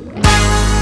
Bye.